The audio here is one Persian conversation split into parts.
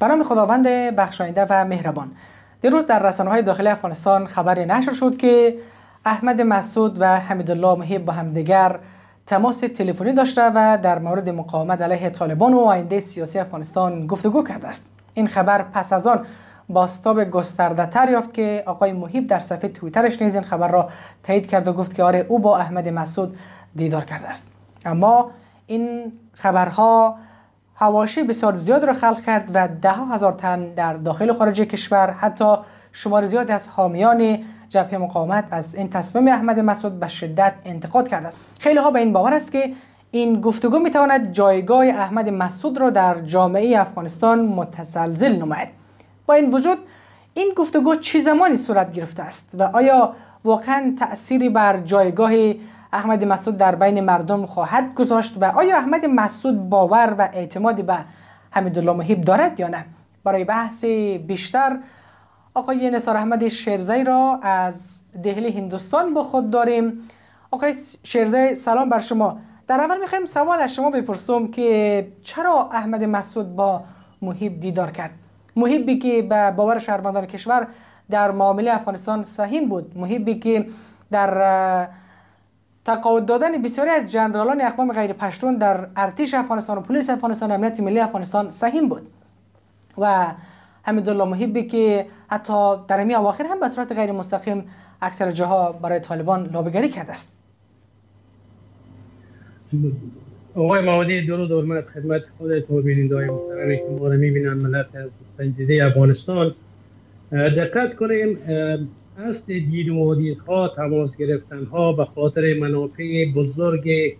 به نام خداوند بخشاینده و مهربان. دیروز در رسانه های داخلی افغانستان خبری نشر شد که احمد مسعود و حمیدالله محیب با همدیگر تماس تلفنی داشته و در مورد مقاومت علیه طالبان و آینده سیاسی افغانستان گفتگو کرده است. این خبر پس از آن باستاب گسترده تر یافت که آقای محیب در صفحه توییترش نیز این خبر را تایید کرد و گفت که آره او با احمد مسعود دیدار کرده است. اما این خبرها هواشی بسیار زیاد را خلق کرد و ده هزار تن در داخل و خارج کشور حتی شمار زیاد از حامیان جبهه مقاومت از این تصمیم احمد مسعود به شدت انتقاد کرده است. خیلی ها به این باور است که این گفتگو می تواند جایگاه احمد مسعود را در جامعه افغانستان متسلزل نماید. با این وجود این گفتگو چه زمانی صورت گرفته است و آیا واقعا تأثیری بر جایگاه احمد مسعود در بین مردم خواهد گذاشت و آیا احمد مسعود باور و اعتمادی به حمیدالله محیب دارد یا نه؟ برای بحث بیشتر آقای نصار احمد شیرزی را از دهلی هندوستان با خود داریم. آقای شیرزی سلام بر شما. در اول می‌خوایم سوال از شما بپرسم که چرا احمد مسعود با محیب دیدار کرد؟ محیبی که به باور شهروندان کشور در معامله افغانستان سهیم بود. محیبی که در تقاعد دادن بسیاری از جنرالان اقوام غیر پشتون در ارتش افغانستان و پلیس افغانستان و امنیت ملی افغانستان سهیم بود. و حمیدالله محیبی که حتی در امی اواخر هم به صورت غیر مستقیم اکثر جاها برای طالبان لابگری کرده است. آقای مهادی درود و خدمت خودت و بینندای محترمی که ما را می‌بینن ملت سنجیده افغانستان. دقت کنیم اصل دید و ها تماس گرفتن ها به خاطر منافع بزرگ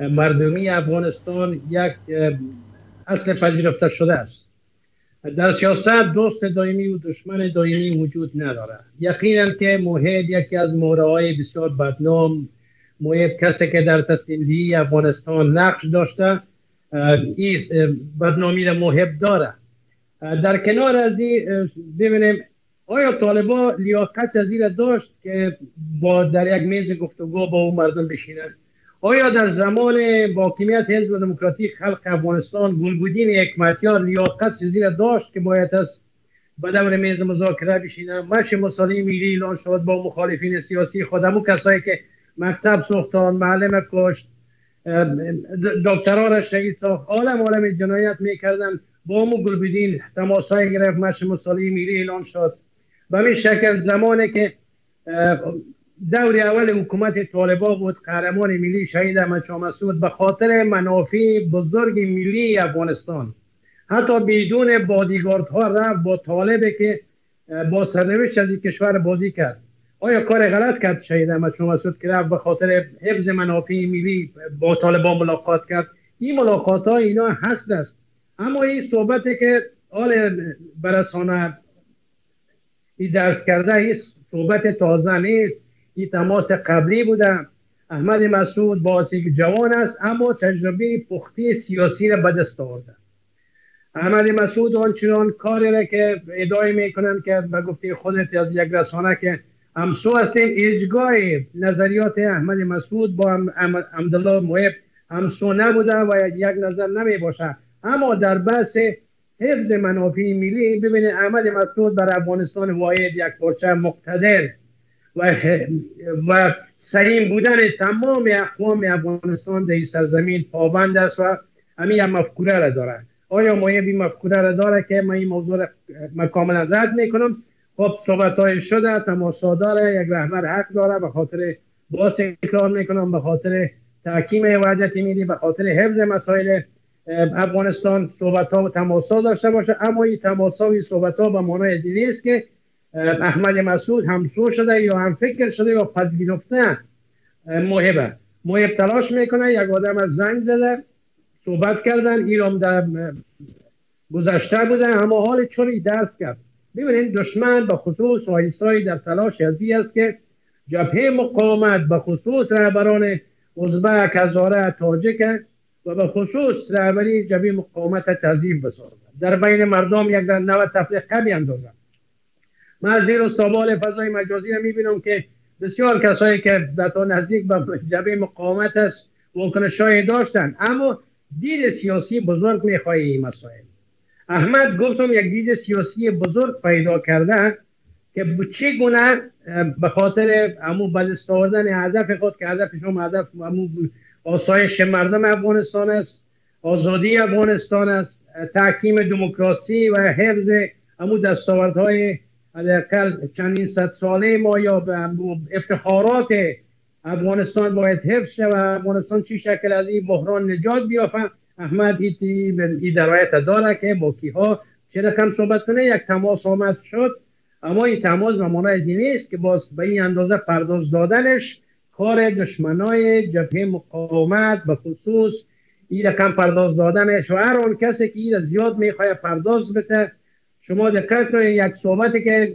مردمی افغانستان یک اصل پذیرفته شده است. در سیاست دوست دائمی و دشمن دائمی وجود نداره یقینا که موحد یکی از مهره بسیار بدنام موحد کسی که در تسلیم افغانستان نقش داشته این بدنامی را محب داره در کنار از این ببینیم آیا طالبا لیاقت از این داشت که با در یک میز گفتگو با اون مردم بشینند آیا در زمان باکیمیت حزب دموکراتیک خلق افغانستان گلبودین حکمتیار لیاقت چیزی داشت که باید از به دور میز مذاکره بشینن؟ مش مسالی میلی اعلان شد با مخالفین سیاسی خودمو کسایی که مکتب ساختان معلم کشت دکترها را شهید ساخت عالم عالم جنایت می‌کردن. با مو گلبودین تماس گرفت مش مسالی میلی اعلان شد. به این شکل زمانی که دور اول حکومت طالبا بود قهرمان ملی شهید احمد مسعود به خاطر منافع بزرگ ملی افغانستان. حتی بدون بادیگارد ها رفت با طالبه که با سرنوشت از این کشور بازی کرد. آیا کار غلط کرد شهید احمد مسعود که رفت؟ به خاطر حفظ منافع ملی با طالبان ملاقات کرد. این ملاقات ها اینا هست است. اما این صحبتی که آل برسانه این درس کرده این صحبت تازه نیست. این تماس قبلی بوده احمد مسعود باسی جوان است اما تجربه پختی سیاسی را به دست آورده احمد مسعود آنچنان کاری را که ادعای می‌کنن که به گفته خودت از یک رسانه که همسو هستیم اجگاه نظریات احمد مسعود با عبدالله محب همسو نبوده و یک نظر نمی باشه. اما در بحث حفظ منافع ملی ببینید احمد مسعود بر افغانستان واحد یک پارچه مقتدر و و سلیم بودن تمام اقوام افغانستان در سرزمین پابند است و همین یک مفکوره را داره آیا ما این مفکوره را داره که من این موضوع را کاملا رد می‌کنم؟ خب صحبت های شده تماسا داره یک رهبر حق داره به خاطر باز اکرار می‌کنم به خاطر تحکیم وحدت ملی به خاطر حفظ مسائل افغانستان صحبت ها و تماس ها داشته باشه اما این تماس ها و صحبت ها به معنای دیگه است که احمد مسعود همسو شده یا هم فکر شده یا پذیرفته محبه محب تلاش می‌کنه یک آدم از زنگ زده صحبت کردن ایران در گذشته بوده اما حال چوری دست کرد. ببینید دشمن به خصوص وایسایی در تلاش ازی است که جبهه مقاومت به خصوص رهبران ازبک هزاره تاجک و به خصوص رهبری جبهه مقاومت تضیف بسازد. در بین مردم یک در نوع تفریق بیاندازد من از دیروز تابال فضای مجازی رو می‌بینم که بسیار کسایی که در تا نزدیک به جبهه مقاومت است واکنش داشتن اما دید سیاسی بزرگ می‌خواه این مسائل. احمد گفتم یک دید سیاسی بزرگ پیدا کرده که چگونه به خاطر امو بلست آوردن هدف خود که هدف شما هدف امو آسایش مردم افغانستان است آزادی افغانستان است تحکیم دموکراسی و حفظ امو دستاوردهای حداقل چندین صد ساله ما یا افتخارات افغانستان باید حفظ شود افغانستان چی شکل از این بحران نجات بیافه احمد ای درایت داره که با کیها چه رقم صحبت کنه؟ یک تماس آمد شد اما این تماس معنای از نیست که باز به این اندازه پرداز دادنش کار دشمنای جبهه مقاومت به خصوص این رقم پرداز دادنش و هر آن کسی که این زیاد می‌خواه پرداز بده. شما دقت کنید یک صحبتی که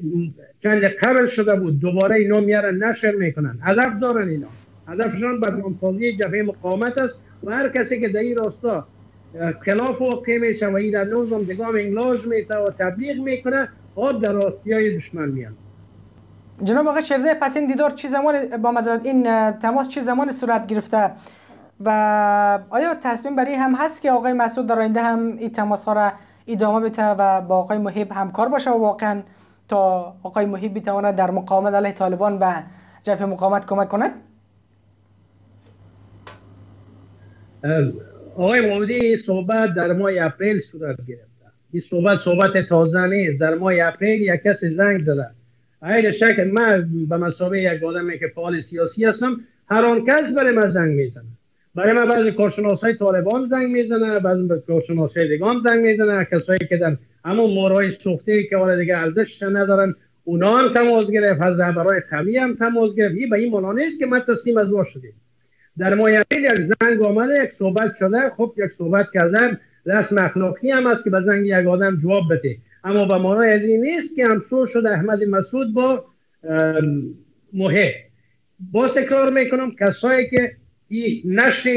چند قبل شده بود دوباره اینا میارن نشر می‌کنن. هدف دارن اینا. هدفشان بدنامسازی جبهه مقاومت است و هر کسی که در این راستا خلاف واقع میشه و این در نوزم دگام انگلاج میته و تبلیغ می‌کنه آب در آسیای دشمن میان جناب آقای شرزه پس این دیدار چی زمان با مزارت این تماس چی زمان صورت گرفته؟ و آیا تصمیم برای هم هست که آقای مسعود در آینده هم این تماس ها را ادامه بده و با آقای محیب همکار باشه و واقعا تا آقای محیب بتواند در مقاومت علیه طالبان و جبهه مقاومت کمک کند؟ آقای مولودی صحبت در ماه اپریل صورت گرفته. این صحبت صحبت تازه نیست. در ماه اپریل یک کس زنگ زده. این شکل من به مسابقه یک آدمی که فعال سیاسی هستم هر آن کس برای من زنگ می‌زنه. برای من بعضی کارشناس های طالبان زنگ می‌زنه بعضی کارشناس های دیگان زنگ می‌زنه. کسایی که در همون مورای سوخته که حالا دیگه ارزش ندارن اونا هم تماس گرفت. از رهبرای قوی هم تماس گرفت. به این معنا نیست که من تسلیم از ما شدیم. در ماه اپریل یک زنگ آمده یک صحبت شده. خب یک صحبت کردن رسم اخلاقی هم است که به زنگ یک آدم جواب بده. اما به معنای از این نیست که همسو شده احمد مسعود با محه با تکرار می‌کنم کسایی که این نشر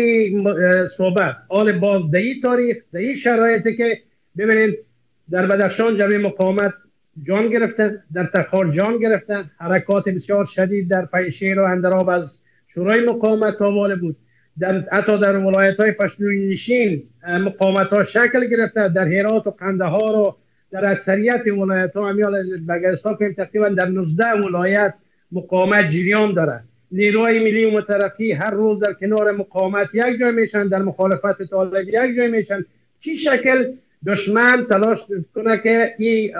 صحبت آل باز دهی تاریخ دهی شرایطی که ببینید در بدخشان جمعی مقاومت جان گرفته در تخار جان گرفته حرکات بسیار شدید در پیشیر و اندراب از شورای مقاومت تاواله بود. در حتی در ولایت های پشتوی نشین مقاومت ها شکل گرفته در هرات و قندهار و در اکثریت ولایت ها همیال بگرستا تقریبا در 19 ولایت مقاومت جریان داره نیروهای ملی و مترقی هر روز در کنار مقاومت یک جای میشن در مخالفت طالب یک جای میشن. چی شکل؟ دشمن تلاش کنه که این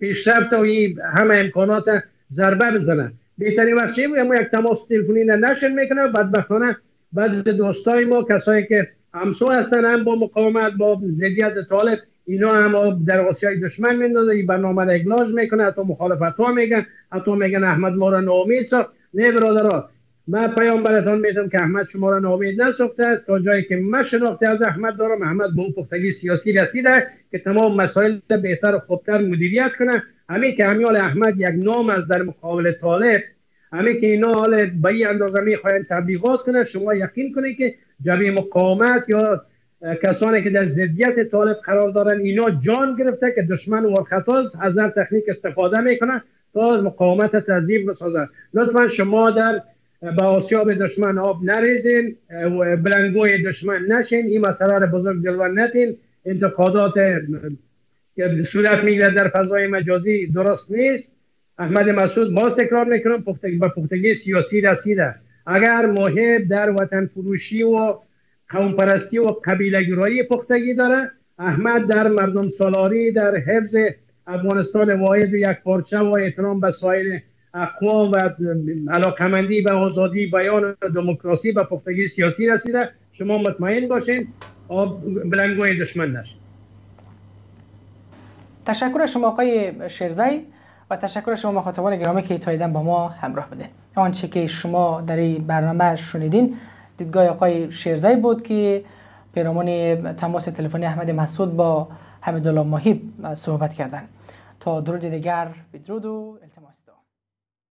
پیشرفت و این همه امکانات ضربه بزنه. بهترین وقتی بود یک تماس تلفنی نشر می‌کنه. و بدبختانه بعضی دوستای ما کسایی که همسو هستن هم با مقاومت با زدیت طالب اینا هم در آسیای دشمن میندازه این برنامه را اگلاج می‌کنه حتی مخالفت ها میگن. حتی میگن احمد ما را ناامید ساخت. نه برادرها من پیام براتان میدم که احمد شما را ناامید نساخته. تا جایی که من شناخته از احمد دارم احمد به اون پختگی سیاسی رسیده که تمام مسائل بهتر و خوبتر مدیریت کنه. همین که همیال احمد یک نام از در مقابل طالب همه که اینا حال به این اندازه می‌خواین تبلیغات کنه شما یقین کنید که جبهه مقاومت یا کسانی که در ضدیت طالب قرار دارن اینا جان گرفته که دشمن و خطاز از هر تکنیک استفاده می‌کنه تا مقاومت تذیب بسازن لطفا شما در به آسیاب دشمن آب نریزین بلنگوی دشمن نشین این مسئله را بزرگ جلوه نتین. انتقادات که صورت می‌گیره در فضای مجازی درست نیست. احمد مسعود باز تکرار می‌کنم به پختگی سیاسی رسیده. اگر محب در وطن فروشی و قوم پرستی و قبیله گرایی پختگی داره. احمد در مردم سالاری در حفظ افغانستان واحد و یک پارچه و احترام به سایر اقوام و علاقمندی به آزادی بیان و دموکراسی به پختگی سیاسی رسیده. شما مطمئن باشین بلنگوی دشمن نشید تشکر شما آقای شرزی و تشکر شما مخاطبان گرامی که تا با ما همراه بودین آنچه که شما در این برنامه شنیدین دیدگاه آقای شیرزی بود که پیرامون تماس تلفنی احمد مسعود با حمیدالله ماهیب صحبت کردند تا درود دیگر بدرود و التماس.